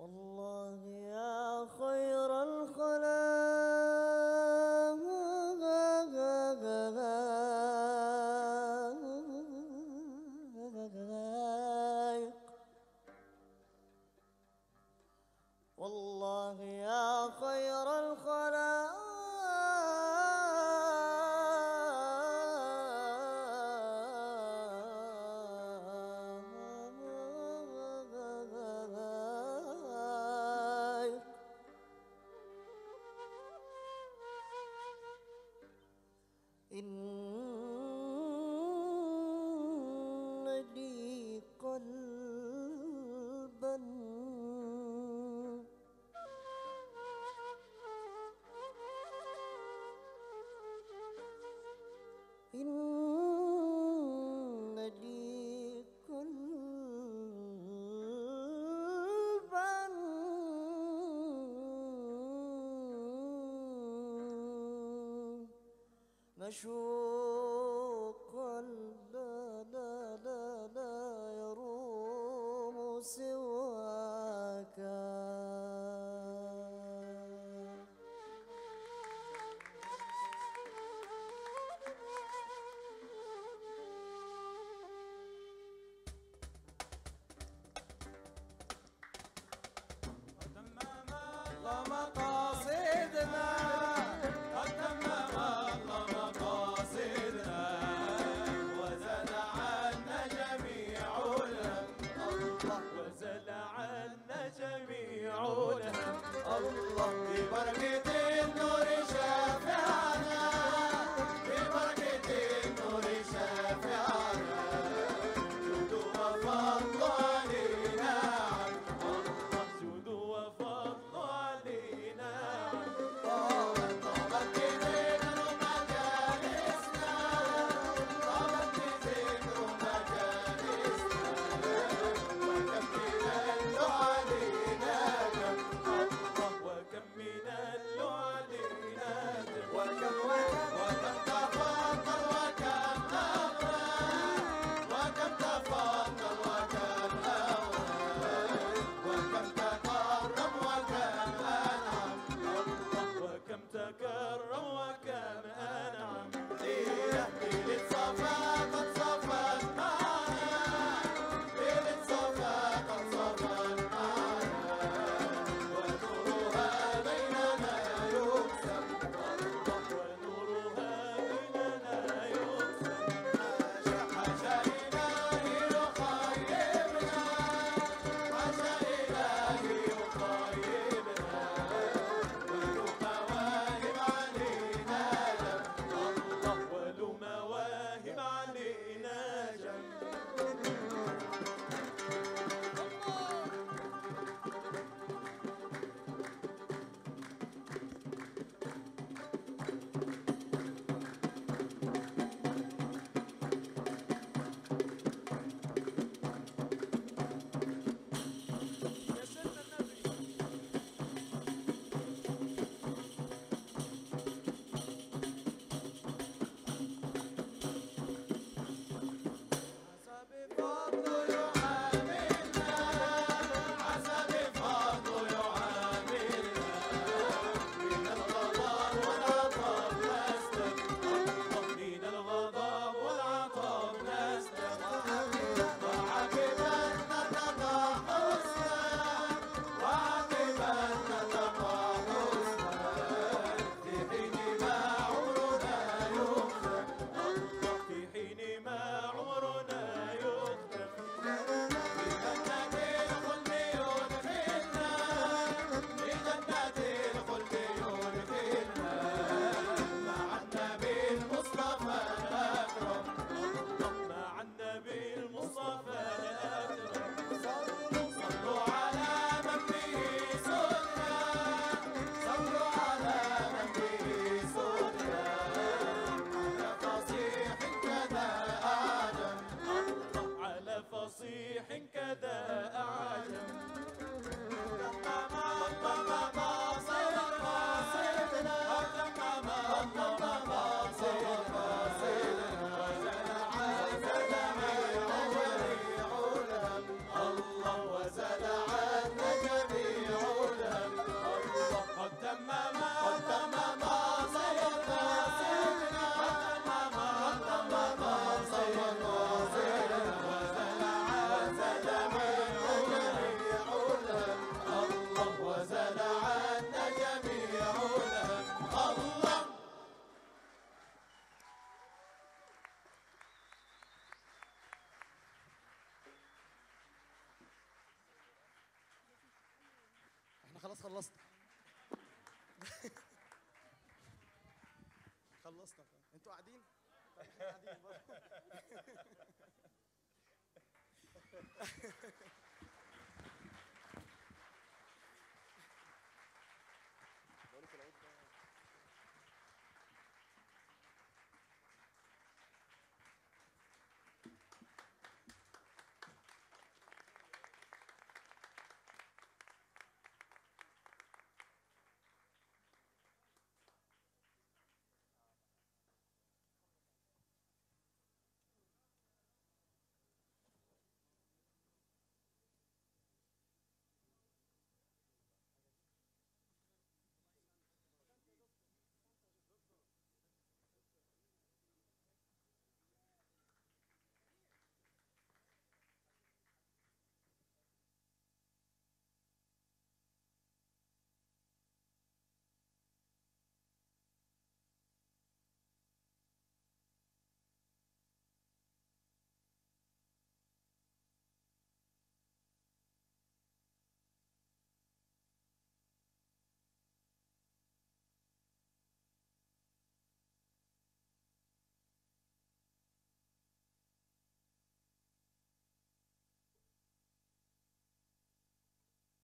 والله مشوقا. لا لا لا لا يروم سواك. خلاص خلصت. خلصنا. أنتوا قاعدين؟ طب إحنا قاعدين برضه